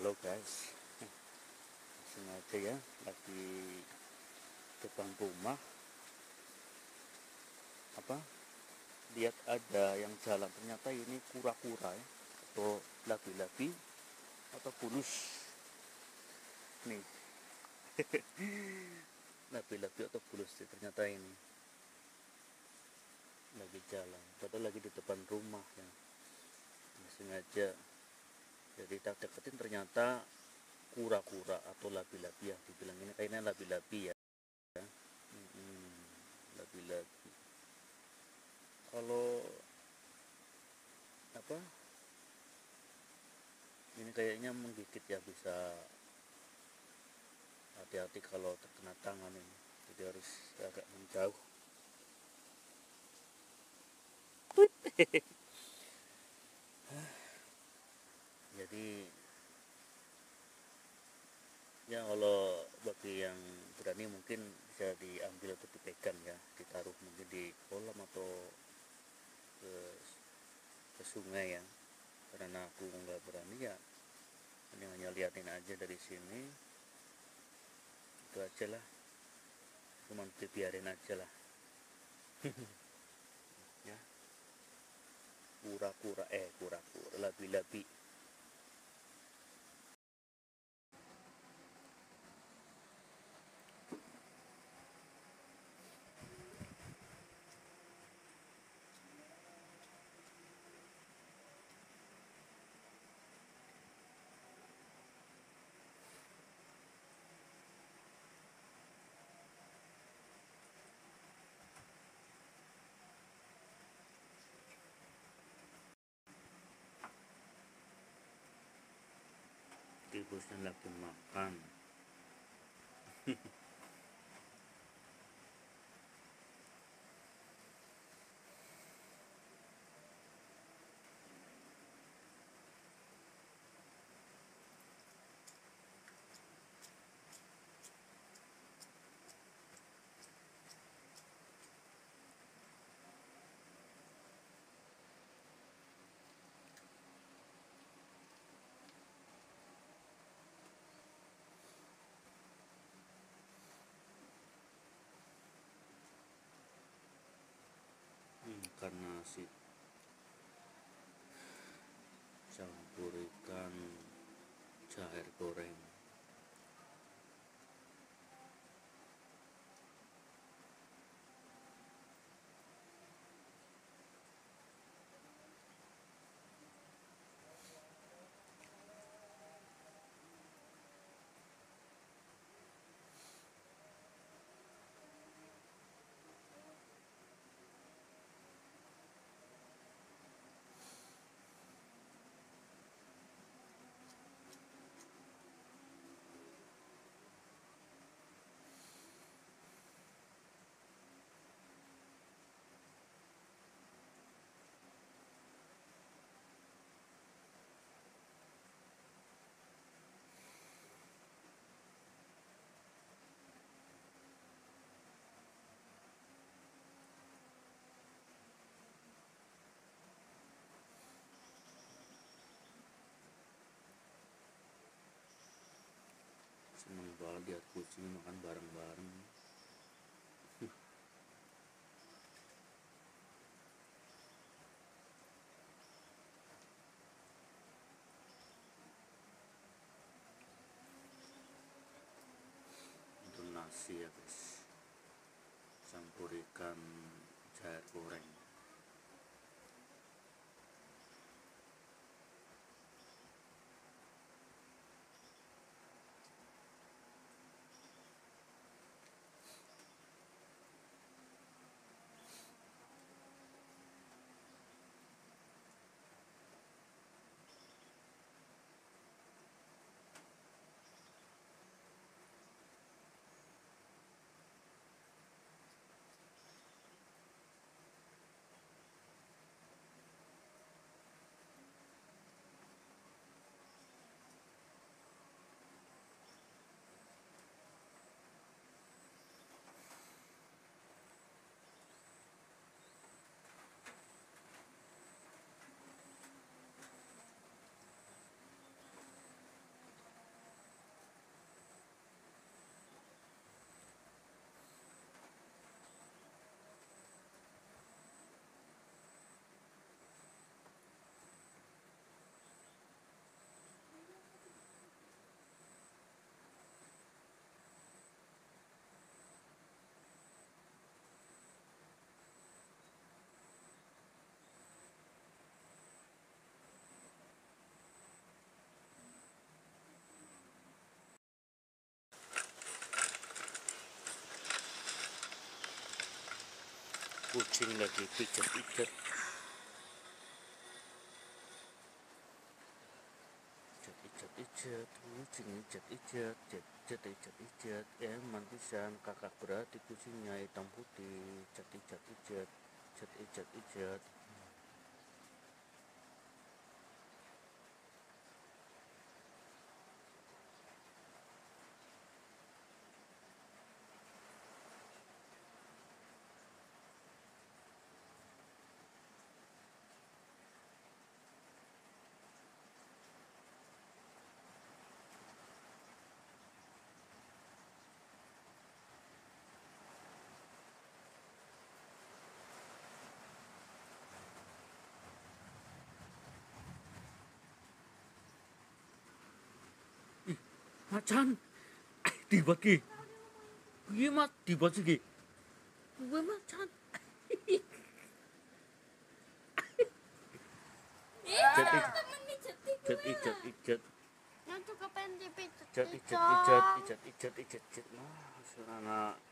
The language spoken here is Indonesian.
halo guys. Sengaja ya lagi depan rumah. Apa? Lihat ada yang jalan ternyata ini kura-kura ya atau labi-labi atau bulus nih. Labi-labi atau bulus sih ternyata ini. Lagi jalan padahal lagi di depan rumah ya. Sengaja jadi tak deketin ternyata kura-kura atau labi-labi ya dibilang ini. Kayaknya labi-labi ya. Hmm, labi-labi. Kalau apa? Ini kayaknya menggigit ya bisa hati-hati kalau terkena tangan ini. Jadi harus agak menjauh jadi ya kalau bagi yang berani mungkin bisa diambil atau dipegang ya ditaruh mungkin di kolam atau ke, ke sungai ya. Karena aku nggak berani ya ini hanya liatin aja dari sini. Itu aja lah. Cuman dibiarin aja lah. Ya. Kura-kura eh kura-kura labi-labi tikusnya lagi makan hmm, karena si campur ikan cair goreng banget lihat kucing makan bareng-bareng. Untuk nasi ya guys. Campur ikan cair goreng kucing lagi pijet-pijet ijet ijet kucing ijet ijet ijet ijet ijet ijet eman eh, pisan kakak berarti kucingnya hitam putih. Ijet ijet ijet ijet ijet ijet Macan. Eh, tiba ki. Iya mas, tiba sih ki. Gue macan. Jadi temen ijat ijat ijat. Yang cukup pendek ijat ijat ijat ijat ijat ijat ijat. Nah, sana.